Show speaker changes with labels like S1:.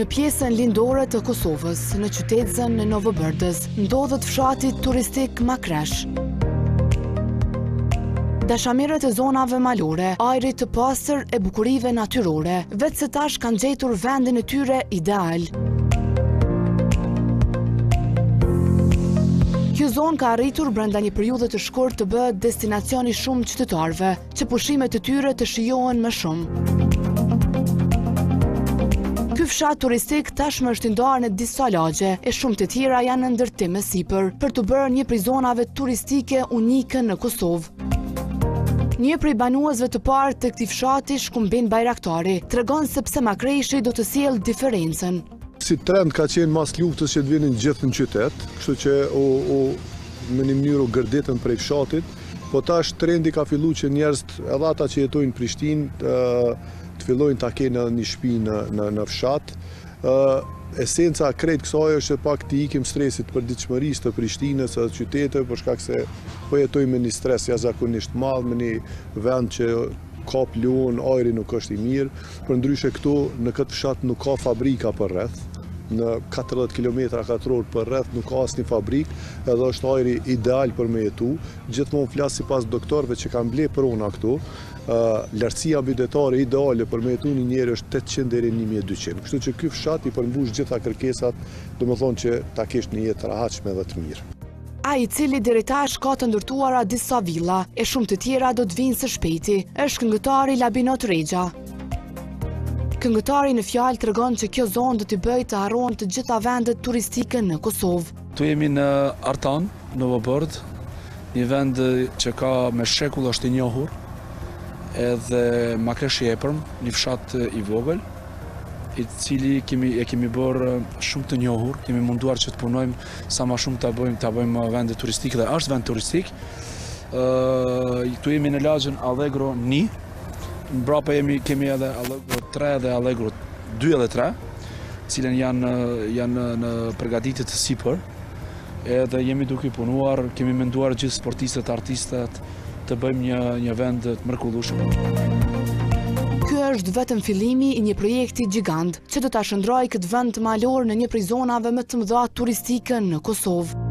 S1: Në pjesën lindore të Kosovës, në qytetëzën e Novobërdës, ndodhet fshati turistik Makresh. Dashamirët e zonave malore, ajrit të pastër e bukurive natyrore, veçse tash kanë gjetur vendin e tyre ideal. Kjo zonë ka arritur brenda një periudhe të shkurtë të bëhet destinacioni i shumë qytetarëve, që pushimet e tyre të shijohen më shumë. Ky fshat turistik tashmë është i ndarë në disa lagje, e shumë të tjera janë në ndërtim e sipër, për t'u bërë një prej zonave turistike unike në Kosovë. Një prej banuesve të parë të këtij fshati Shkumbin Bajraktari, tregon se pse Makreshi do të sjellë diferencën.
S2: Si trend ka qenë mas luftës që të vinin gjithë në qytet, kështu që u në një mënyrë u gërditën prej fshatit, po tash trendi ka fillu që njerëzit edhe ata që jetojnë Prishtin të fillojnë ta kenë edhe një shpi në fshat, Esenca e krejt kësaj është që pak t'i ikim stresit të përditshmërisë të Prishtinës edhe qyteteve, për shkak se po jetojmë me një stres jashtëzakonisht madh, me një vend që ka pluhun, ajri nuk është i mirë. Përndryshe këtu në këtë fshat nuk ka fabrika përreth, në katërdhjetë kilometra katrorë përreth nuk ka asnjë fabrikë, edhe është ajri ideal për me jetu. Gjithmonë flas sipas doktorëve që kanë ble prona këtu. Lartësia mbidetare ideale për me jetu një njeri është 800 deri 1200. Kështu që ky fshat i përmbush gjitha kërkesat, domethënë që ta kesh një jetë të rahatshme dhe të mirë.
S1: Ai i cili deri tash ka të ndërtuara disa vila, e shumë të tjera do të vijnë së shpejti, është këngëtari Labinot Rexha. Këngëtari në fjalë tregon që kjo zonë do t'i bëjë të harrohen të gjitha vendet turistike në Kosovë.
S3: Këtu jemi në Artanë, Novobërdë, një vend që ka me shekuj është i njohur, edhe Makresh i Epërm, një fshat i vogël, i cili kemi, e kemi bërë shumë të njohur, kemi munduar që të punojmë sa ma shumë ta bëjmë, ta bëjmë vend turistik dhe është vend turistik. Uh, këtu jemi në lagjen Allegro 1, mbrapa jemi, kemi edhe Allegro 3 dhe Allegro 2 edhe 3, cilën janë janë në përgatitje e sipër. Edhe jemi duke punuar, kemi menduar gjithë sportistët, artistët të bëjmë një një vend të mrekullueshëm.
S1: Ky është vetëm fillimi i një projekti gjigant që do ta shndërrojë këtë vend malor në një prej zonave më të mëdha turistike në Kosovë.